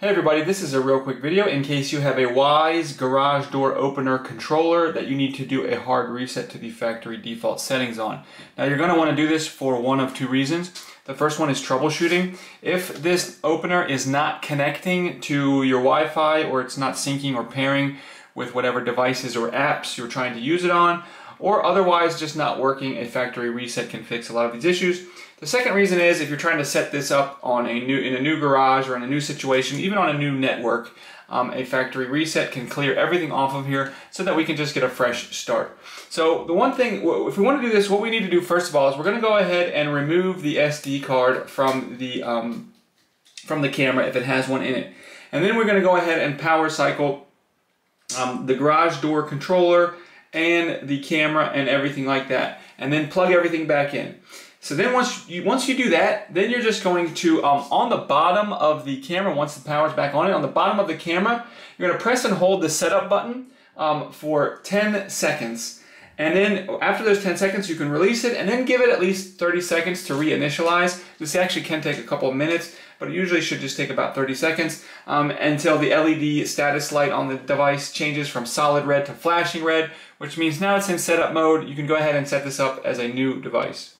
Hey everybody, this is a real quick video in case you have a Wyze garage door opener controller that you need to do a hard reset to the factory default settings on. Now you're going to want to do this for one of two reasons. The first one is troubleshooting. If this opener is not connecting to your Wi-Fi or it's not syncing or pairing with whatever devices or apps you're trying to use it on, or otherwise just not working, a factory reset can fix a lot of these issues. The second reason is if you're trying to set this up on a new in a new garage or in a new situation, even on a new network, um, a factory reset can clear everything off of here so that we can just get a fresh start. So the one thing, if we want to do this, what we need to do first of all is we're going to go ahead and remove the SD card from the um, from the camera if it has one in it. And then we're going to go ahead and power cycle um, the garage door controller and the camera and everything like that. And then plug everything back in. So then once you, once you do that, then you're just going to, um, on the bottom of the camera, once the power's back on it, on the bottom of the camera, you're gonna press and hold the setup button um, for 10 seconds. And then after those 10 seconds, you can release it and then give it at least 30 seconds to reinitialize. This actually can take a couple of minutes, but it usually should just take about 30 seconds um, until the LED status light on the device changes from solid red to flashing red, which means now it's in setup mode. You can go ahead and set this up as a new device.